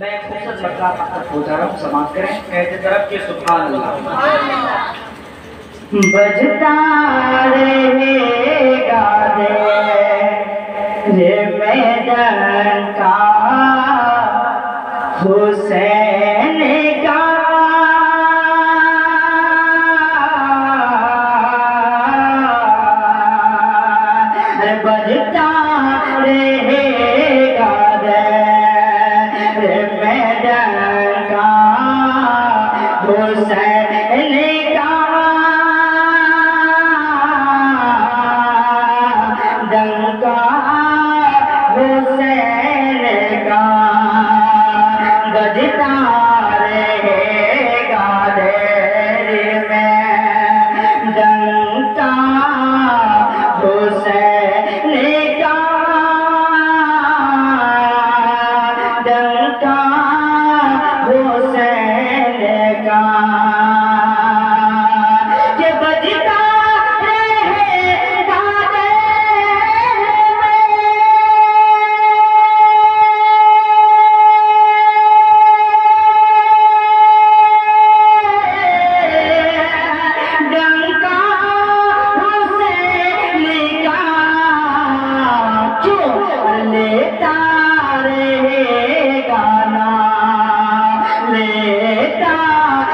मैं रहा हूँ। करें तरफ़ के हम्म। बजता रहेगा रे मैदान का हुसैन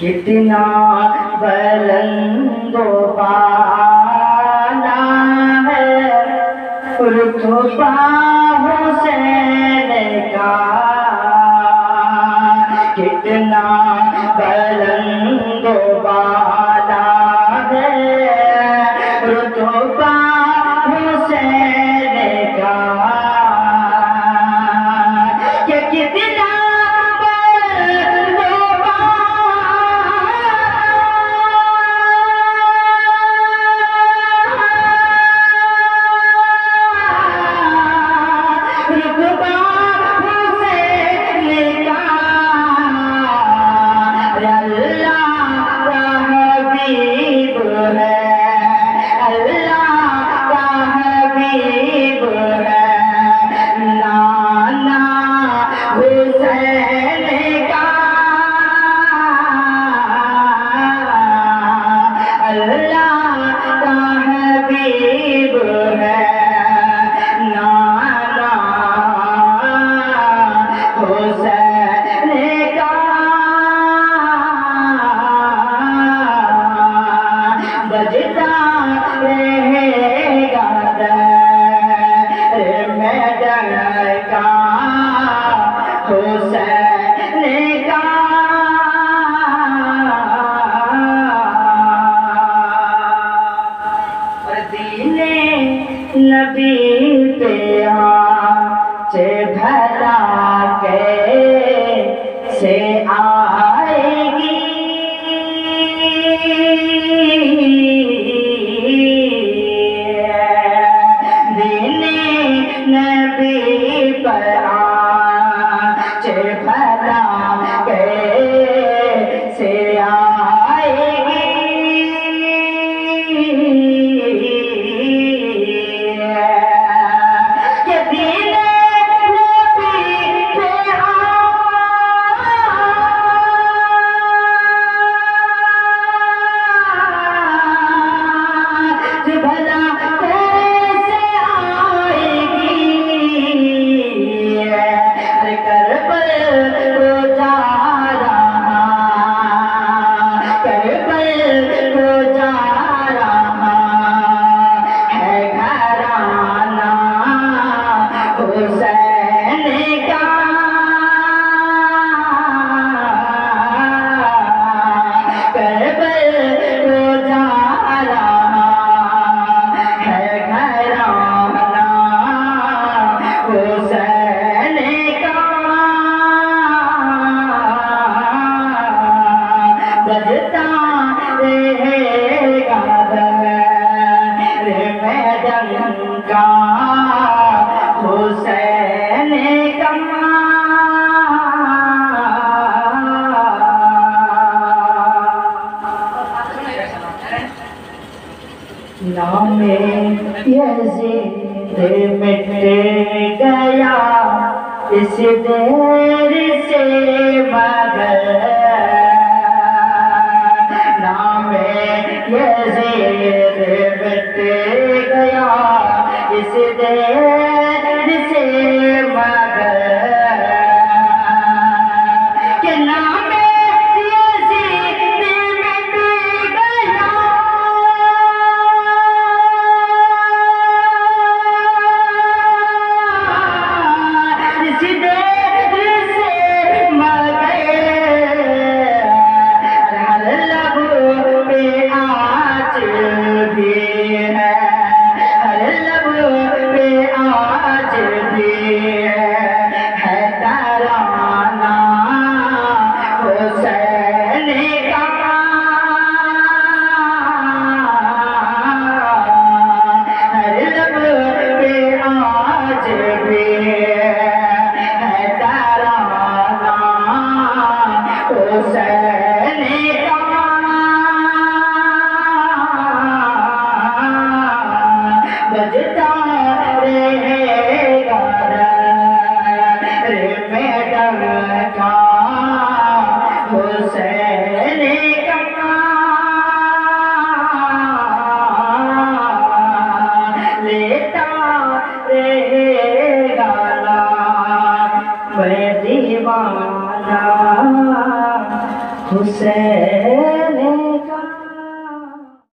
तना बलो से पर आ नाम ये मिट गया इस देर से मगर बजता